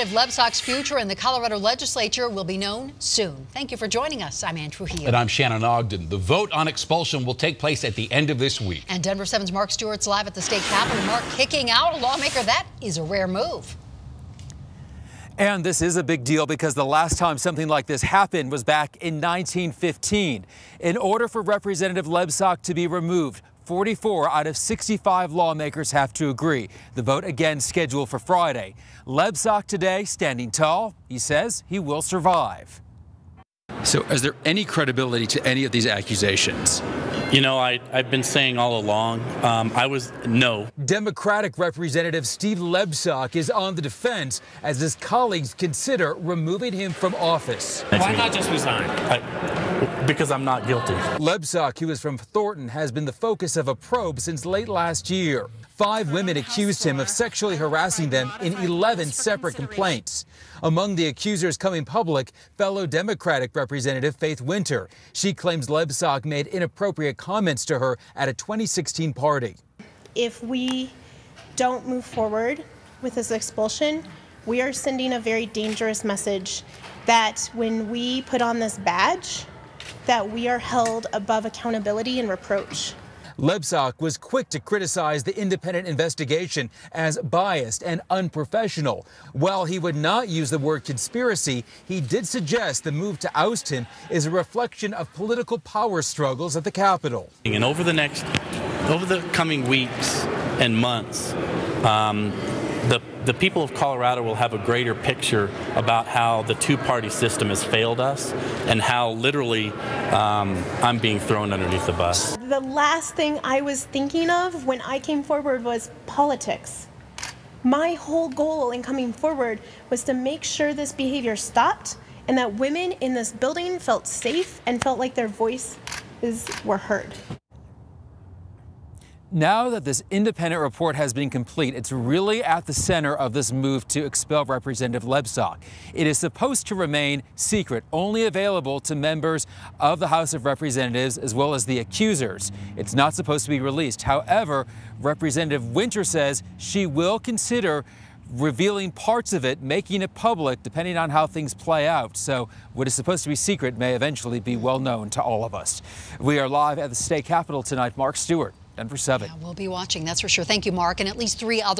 Representative Lebsock's future in the Colorado legislature will be known soon. Thank you for joining us. I'm Ann Trujillo. And I'm Shannon Ogden. The vote on expulsion will take place at the end of this week. And Denver 7's Mark Stewart's live at the state capitol. Mark kicking out a lawmaker. That is a rare move. And this is a big deal because the last time something like this happened was back in 1915. In order for Representative Lebsock to be removed, 44 out of 65 lawmakers have to agree. The vote again scheduled for Friday. Lebsock today standing tall. He says he will survive. So, is there any credibility to any of these accusations? You know, I, I've been saying all along, um, I was no. Democratic Representative Steve Lebsock is on the defense as his colleagues consider removing him from office. Why not just resign? I, because I'm not guilty. Lebsock, who is from Thornton, has been the focus of a probe since late last year. Five women accused him of sexually harassing them in 11 separate complaints. Among the accusers coming public, fellow Democratic Representative Faith Winter. She claims Lebsock made inappropriate comments to her at a 2016 party. If we don't move forward with this expulsion, we are sending a very dangerous message that when we put on this badge, that we are held above accountability and reproach. Lebsock was quick to criticize the independent investigation as biased and unprofessional. While he would not use the word conspiracy, he did suggest the move to oust him is a reflection of political power struggles at the Capitol. And over the next, over the coming weeks and months, um, the, the people of Colorado will have a greater picture about how the two party system has failed us and how literally um, I'm being thrown underneath the bus. The last thing I was thinking of when I came forward was politics. My whole goal in coming forward was to make sure this behavior stopped and that women in this building felt safe and felt like their voices were heard. Now that this independent report has been complete, it's really at the center of this move to expel Representative Lebsock. It is supposed to remain secret, only available to members of the House of Representatives as well as the accusers. It's not supposed to be released. However, Representative Winter says she will consider revealing parts of it, making it public, depending on how things play out. So what is supposed to be secret may eventually be well known to all of us. We are live at the state capitol tonight. Mark Stewart. Denver 7. Yeah, we'll be watching, that's for sure. Thank you, Mark. And at least three others